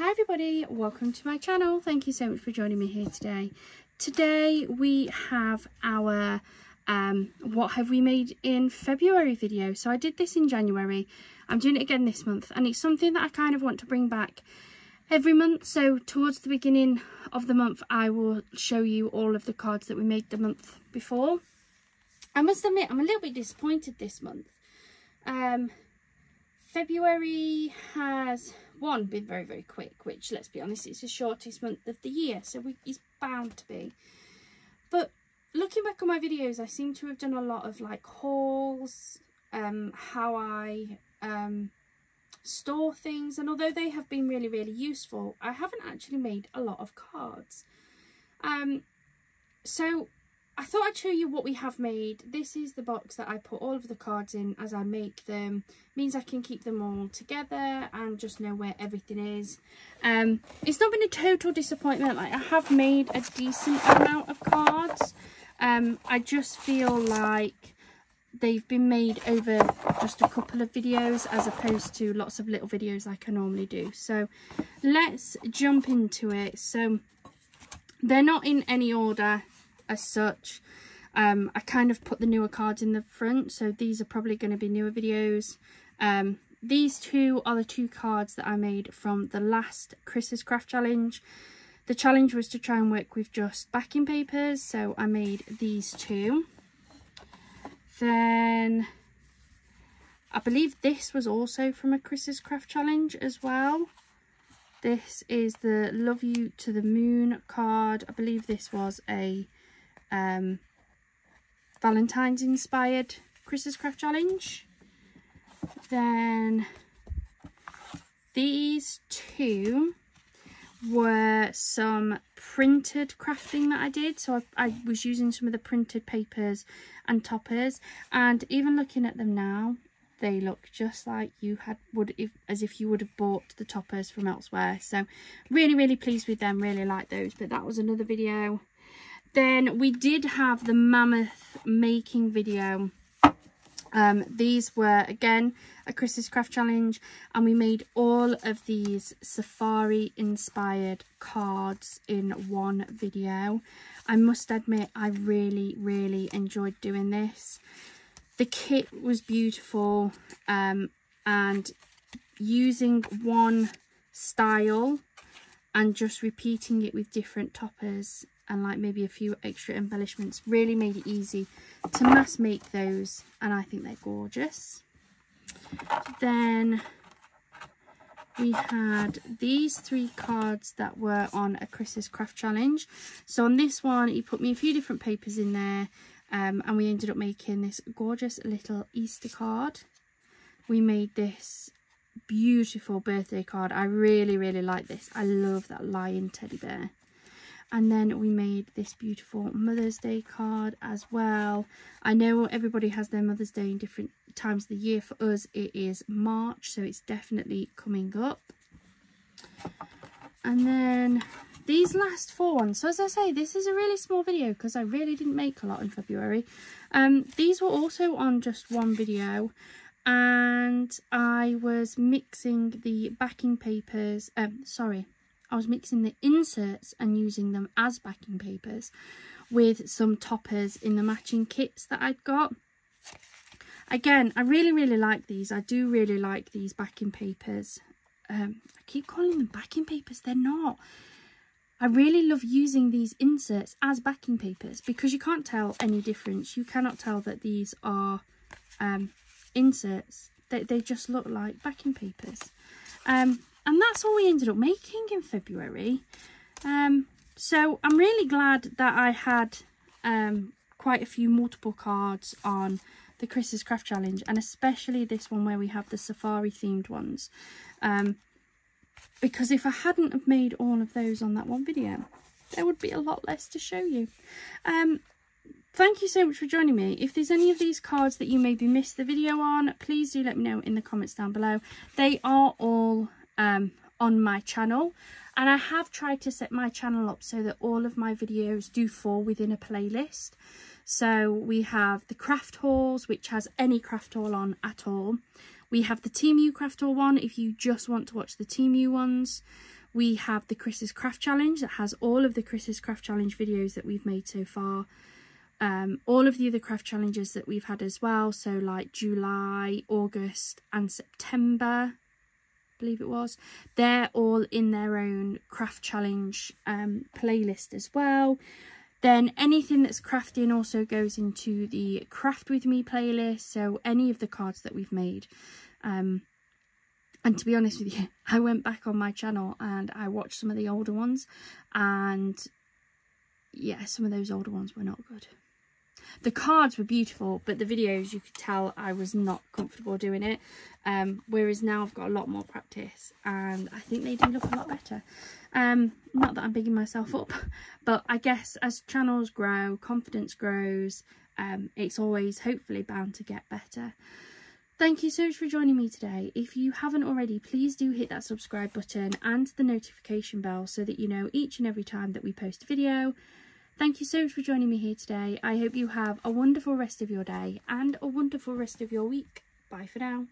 Hi everybody, welcome to my channel. Thank you so much for joining me here today. Today we have our um, what have we made in February video. So I did this in January. I'm doing it again this month and it's something that I kind of want to bring back every month. So towards the beginning of the month I will show you all of the cards that we made the month before. I must admit I'm a little bit disappointed this month. Um, February has one been very very quick which let's be honest it's the shortest month of the year so we, it's bound to be. But looking back on my videos I seem to have done a lot of like hauls um how I um store things and although they have been really really useful I haven't actually made a lot of cards. Um so I thought I'd show you what we have made. This is the box that I put all of the cards in as I make them. means I can keep them all together and just know where everything is. Um, it's not been a total disappointment. Like I have made a decent amount of cards. Um, I just feel like they've been made over just a couple of videos as opposed to lots of little videos like I normally do. So let's jump into it. So they're not in any order as such. Um, I kind of put the newer cards in the front, so these are probably going to be newer videos. Um, these two are the two cards that I made from the last Chris's Craft Challenge. The challenge was to try and work with just backing papers, so I made these two. Then I believe this was also from a Chris's Craft Challenge as well. This is the Love You to the Moon card. I believe this was a um, Valentine's inspired Chris's Craft Challenge. Then these two were some printed crafting that I did. So I, I, was using some of the printed papers and toppers and even looking at them now, they look just like you had would if as if you would have bought the toppers from elsewhere. So really, really pleased with them, really like those. But that was another video then we did have the mammoth making video. Um, these were, again, a Chris's Craft Challenge. And we made all of these safari-inspired cards in one video. I must admit, I really, really enjoyed doing this. The kit was beautiful. Um, and using one style and just repeating it with different toppers and like maybe a few extra embellishments really made it easy to mass make those and I think they're gorgeous. Then we had these three cards that were on a Chris's Craft Challenge. So on this one, he put me a few different papers in there um, and we ended up making this gorgeous little Easter card. We made this beautiful birthday card. I really, really like this. I love that lion teddy bear and then we made this beautiful Mother's Day card as well. I know everybody has their Mother's Day in different times of the year. For us, it is March, so it's definitely coming up. And then these last four ones. So as I say, this is a really small video because I really didn't make a lot in February. Um, these were also on just one video and I was mixing the backing papers, um, sorry, I was mixing the inserts and using them as backing papers with some toppers in the matching kits that I'd got. Again, I really, really like these. I do really like these backing papers. Um, I keep calling them backing papers. They're not. I really love using these inserts as backing papers because you can't tell any difference. You cannot tell that these are um, inserts. They, they just look like backing papers. Um, and that's all we ended up making in February. Um, so I'm really glad that I had um, quite a few multiple cards on the Chris's Craft Challenge and especially this one where we have the safari themed ones. Um, because if I hadn't have made all of those on that one video, there would be a lot less to show you. Um, thank you so much for joining me. If there's any of these cards that you maybe missed the video on, please do let me know in the comments down below. They are all um, on my channel and I have tried to set my channel up so that all of my videos do fall within a playlist. So we have the craft hauls, which has any craft haul on at all. We have the Temu craft haul one if you just want to watch the Temu ones. we have the Chris's Craft Challenge that has all of the Chris's Craft Challenge videos that we've made so far. Um, all of the other craft challenges that we've had as well. So like July, August and September, believe it was. They're all in their own craft challenge um, playlist as well. Then anything that's crafting also goes into the craft with me playlist. So any of the cards that we've made. Um, and to be honest with you, I went back on my channel and I watched some of the older ones and yeah, some of those older ones were not good. The cards were beautiful, but the videos you could tell I was not comfortable doing it. Um, whereas now I've got a lot more practice and I think they do look a lot better. Um, not that I'm bigging myself up, but I guess as channels grow, confidence grows, um, it's always hopefully bound to get better. Thank you so much for joining me today. If you haven't already, please do hit that subscribe button and the notification bell so that you know each and every time that we post a video. Thank you so much for joining me here today. I hope you have a wonderful rest of your day and a wonderful rest of your week. Bye for now.